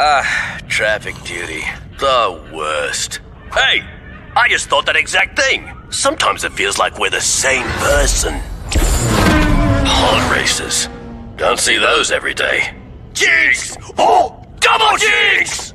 Ah, traffic duty. The worst. Hey, I just thought that exact thing. Sometimes it feels like we're the same person. Pod races. Don't see those every day. Jinx! Oh! Double jinx!